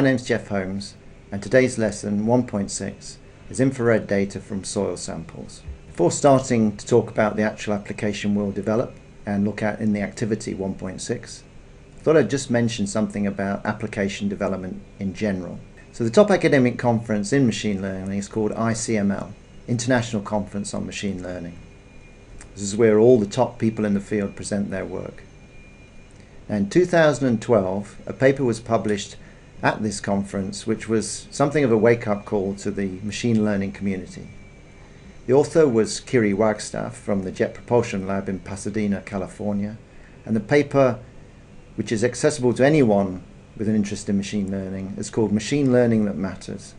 My name's Geoff Holmes and today's lesson 1.6 is infrared data from soil samples. Before starting to talk about the actual application we'll develop and look at in the activity 1.6, I thought I'd just mention something about application development in general. So the top academic conference in machine learning is called ICML, International Conference on Machine Learning. This is where all the top people in the field present their work. Now in 2012, a paper was published at this conference which was something of a wake-up call to the machine learning community. The author was Kiri Wagstaff from the Jet Propulsion Lab in Pasadena, California, and the paper, which is accessible to anyone with an interest in machine learning, is called Machine Learning That Matters.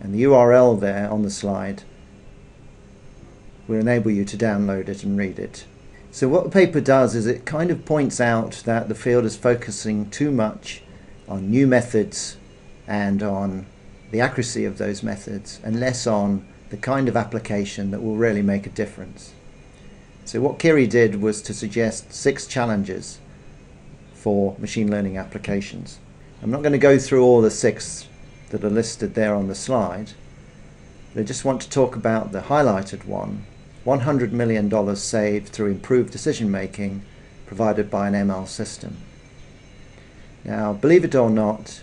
And the URL there on the slide will enable you to download it and read it. So what the paper does is it kind of points out that the field is focusing too much on new methods and on the accuracy of those methods and less on the kind of application that will really make a difference. So what Kiri did was to suggest six challenges for machine learning applications. I'm not going to go through all the six that are listed there on the slide, but I just want to talk about the highlighted one, $100 million saved through improved decision making provided by an ML system. Now, believe it or not,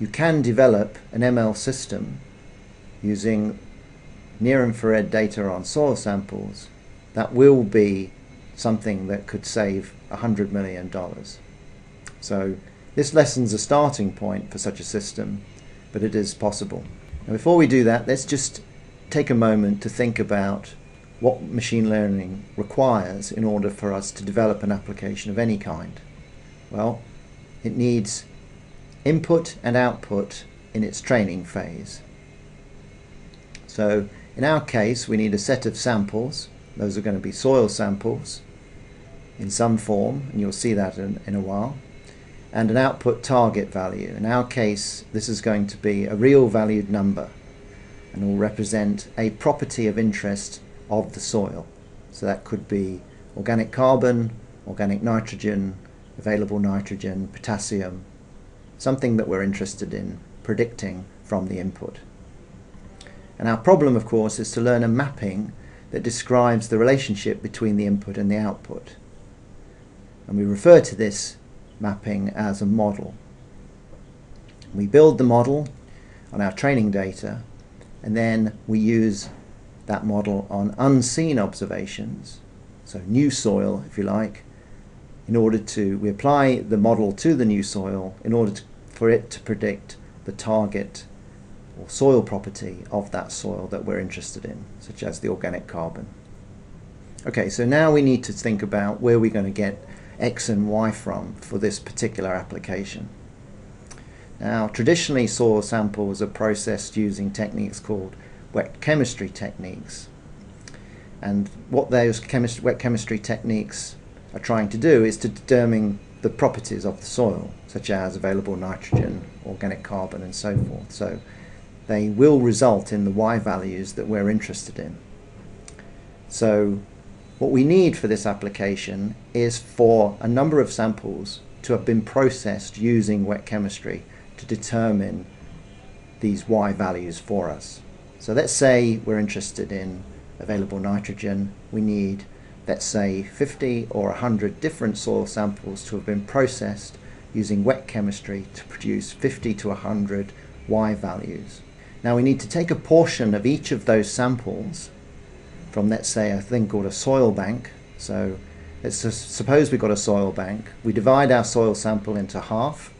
you can develop an ML system using near-infrared data on soil samples that will be something that could save $100 million. So this lesson's a starting point for such a system, but it is possible. Now before we do that, let's just take a moment to think about what machine learning requires in order for us to develop an application of any kind. Well, it needs input and output in its training phase. So in our case, we need a set of samples. Those are going to be soil samples in some form, and you'll see that in, in a while. And an output target value. In our case, this is going to be a real valued number and will represent a property of interest of the soil. So that could be organic carbon, organic nitrogen, available nitrogen, potassium, something that we're interested in predicting from the input. And our problem, of course, is to learn a mapping that describes the relationship between the input and the output. And we refer to this mapping as a model. We build the model on our training data and then we use that model on unseen observations, so new soil if you like, in order to, we apply the model to the new soil in order to, for it to predict the target or soil property of that soil that we're interested in, such as the organic carbon. Okay, so now we need to think about where we're going to get X and Y from for this particular application. Now, traditionally soil samples are processed using techniques called wet chemistry techniques. And what those chemist wet chemistry techniques are trying to do is to determine the properties of the soil, such as available nitrogen, organic carbon, and so forth. So they will result in the Y values that we're interested in. So what we need for this application is for a number of samples to have been processed using wet chemistry to determine these Y values for us. So let's say we're interested in available nitrogen. We need, let's say, 50 or 100 different soil samples to have been processed using wet chemistry to produce 50 to 100 Y values. Now we need to take a portion of each of those samples from, let's say, a thing called a soil bank. So let's suppose we've got a soil bank. We divide our soil sample into half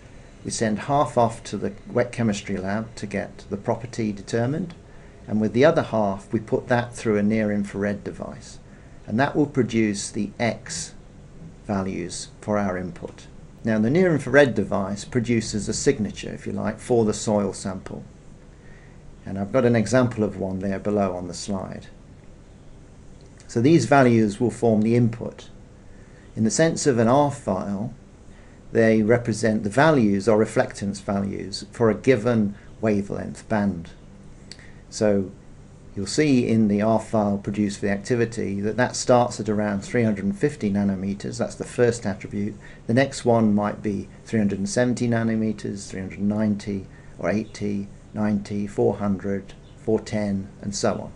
we send half off to the wet chemistry lab to get the property determined, and with the other half, we put that through a near infrared device, and that will produce the X values for our input. Now, the near infrared device produces a signature, if you like, for the soil sample. And I've got an example of one there below on the slide. So these values will form the input. In the sense of an ARFF file, they represent the values or reflectance values for a given wavelength band. So you'll see in the ARFF file produced for the activity that that starts at around 350 nanometers. That's the first attribute. The next one might be 370 nanometers, 390 or 80, 90, 400, 410, and so on.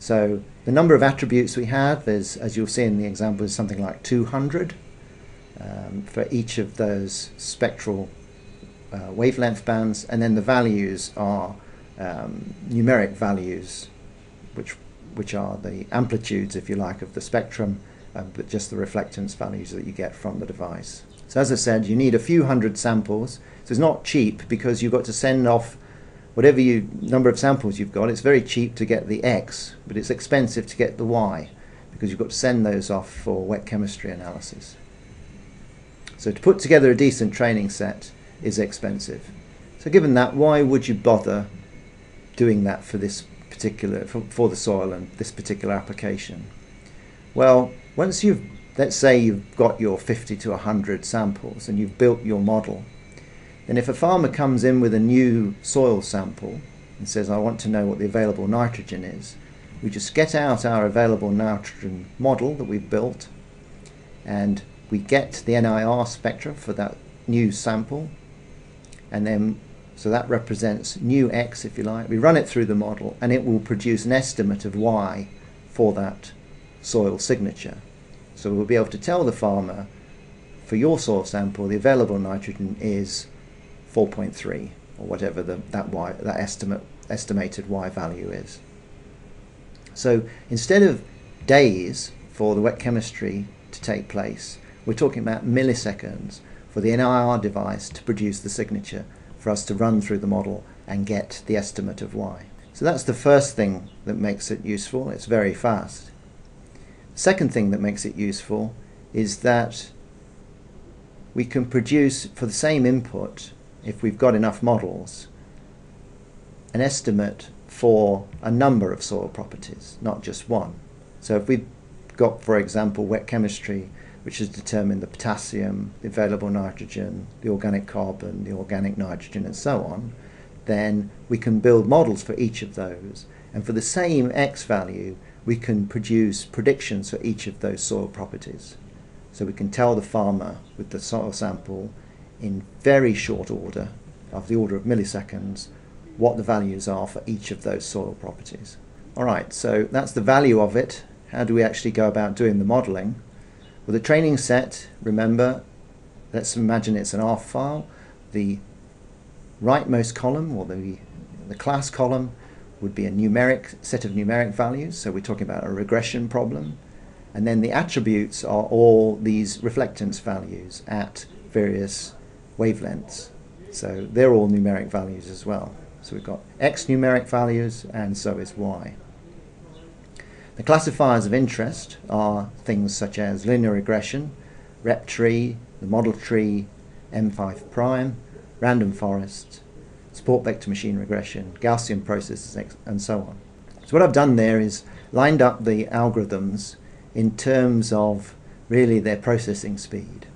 So the number of attributes we have is, as you'll see in the example, is something like 200 um, for each of those spectral uh, wavelength bands, and then the values are um, numeric values, which which are the amplitudes, if you like, of the spectrum, uh, but just the reflectance values that you get from the device. So as I said, you need a few hundred samples. So it's not cheap because you've got to send off whatever you number of samples you've got. It's very cheap to get the X, but it's expensive to get the Y because you've got to send those off for wet chemistry analysis. So to put together a decent training set is expensive. So given that, why would you bother doing that for this particular for, for the soil and this particular application? Well, once you've let's say you've got your 50 to 100 samples and you've built your model, then if a farmer comes in with a new soil sample and says, I want to know what the available nitrogen is, we just get out our available nitrogen model that we've built and we get the NIR spectra for that new sample and then so that represents new x, if you like. We run it through the model and it will produce an estimate of y for that soil signature. So we'll be able to tell the farmer for your soil sample the available nitrogen is 4.3 or whatever the, that y that estimate estimated y value is. So instead of days for the wet chemistry to take place, we're talking about milliseconds for the NIR device to produce the signature for us to run through the model and get the estimate of y. So that's the first thing that makes it useful. It's very fast. Second thing that makes it useful is that we can produce for the same input, if we've got enough models, an estimate for a number of soil properties, not just one. So if we've got, for example, wet chemistry which has determined the potassium, the available nitrogen, the organic carbon, the organic nitrogen, and so on, then we can build models for each of those. And for the same X value, we can produce predictions for each of those soil properties. So we can tell the farmer with the soil sample in very short order, of the order of milliseconds, what the values are for each of those soil properties. All right, so that's the value of it. How do we actually go about doing the modeling? With a training set, remember, let's imagine it's an ARFF file. The rightmost column, or the, the class column, would be a numeric set of numeric values. So we're talking about a regression problem. And then the attributes are all these reflectance values at various wavelengths. So they're all numeric values as well. So we've got X numeric values and so is Y. The classifiers of interest are things such as linear regression, REPTree, the model tree, M5 prime, random forest, support vector machine regression, Gaussian processes, and so on. So what I've done there is lined up the algorithms in terms of really their processing speed.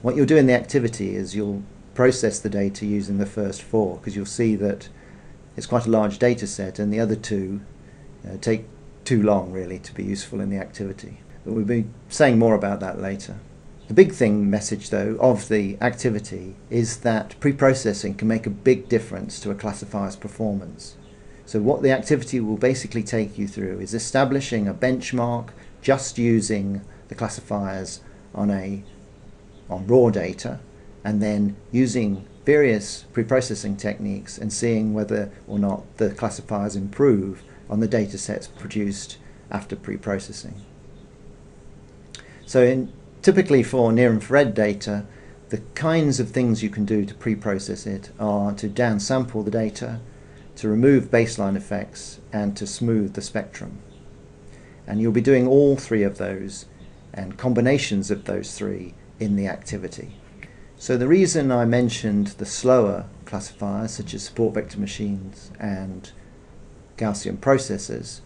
What you'll do in the activity is you'll process the data using the first four because you'll see that it's quite a large data set and the other two uh, take too long really to be useful in the activity. But we'll be saying more about that later. The big thing message though of the activity is that pre-processing can make a big difference to a classifier's performance. So what the activity will basically take you through is establishing a benchmark just using the classifiers on a on raw data and then using various pre-processing techniques and seeing whether or not the classifiers improve on the data sets produced after pre-processing. So in, typically for near-infrared data, the kinds of things you can do to pre-process it are to downsample the data, to remove baseline effects, and to smooth the spectrum. And you'll be doing all three of those and combinations of those three in the activity. So the reason I mentioned the slower classifiers, such as support vector machines and Gaussian processes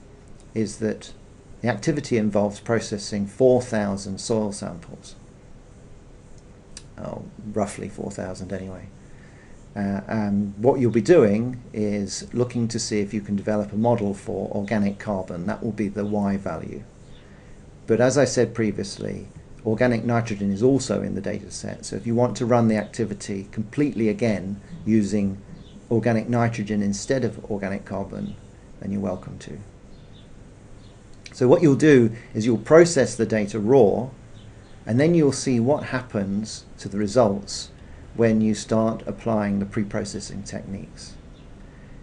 is that the activity involves processing 4,000 soil samples. Oh, roughly 4,000 anyway. Uh, and what you'll be doing is looking to see if you can develop a model for organic carbon. That will be the Y value. But as I said previously, organic nitrogen is also in the data set. So if you want to run the activity completely again using organic nitrogen instead of organic carbon, then you're welcome to. So what you'll do is you'll process the data raw and then you'll see what happens to the results when you start applying the pre-processing techniques.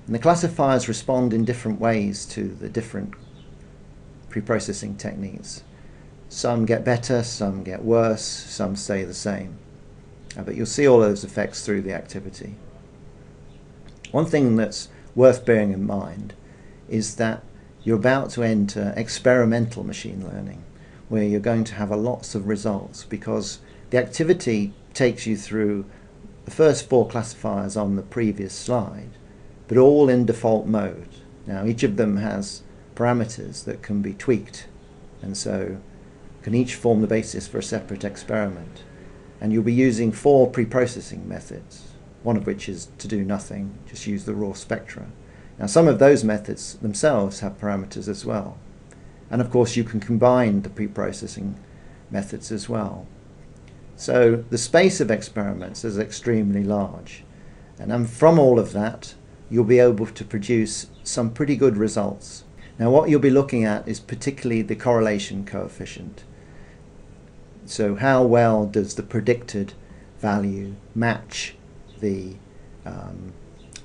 And the classifiers respond in different ways to the different pre-processing techniques. Some get better, some get worse, some stay the same. Uh, but you'll see all those effects through the activity. One thing that's worth bearing in mind is that you're about to enter experimental machine learning, where you're going to have a lots of results because the activity takes you through the first four classifiers on the previous slide, but all in default mode. Now each of them has parameters that can be tweaked and so can each form the basis for a separate experiment. And you'll be using four pre-processing methods, one of which is to do nothing, just use the raw spectra. Now some of those methods themselves have parameters as well. And of course you can combine the pre-processing methods as well. So the space of experiments is extremely large. And from all of that, you'll be able to produce some pretty good results. Now what you'll be looking at is particularly the correlation coefficient. So how well does the predicted value match the um,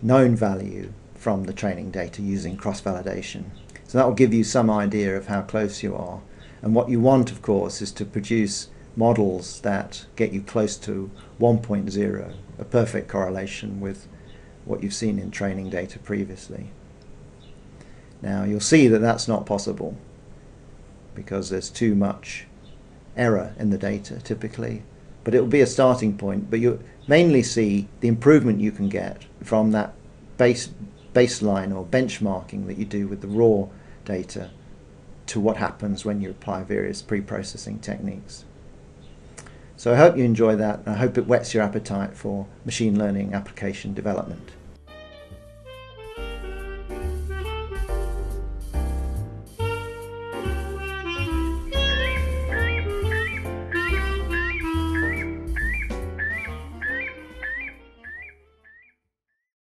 known value from the training data using cross-validation. So that will give you some idea of how close you are. And what you want, of course, is to produce models that get you close to 1.0, a perfect correlation with what you've seen in training data previously. Now you'll see that that's not possible because there's too much error in the data typically, but it will be a starting point. But you mainly see the improvement you can get from that base baseline or benchmarking that you do with the raw data to what happens when you apply various pre-processing techniques. So I hope you enjoy that and I hope it whets your appetite for machine learning application development.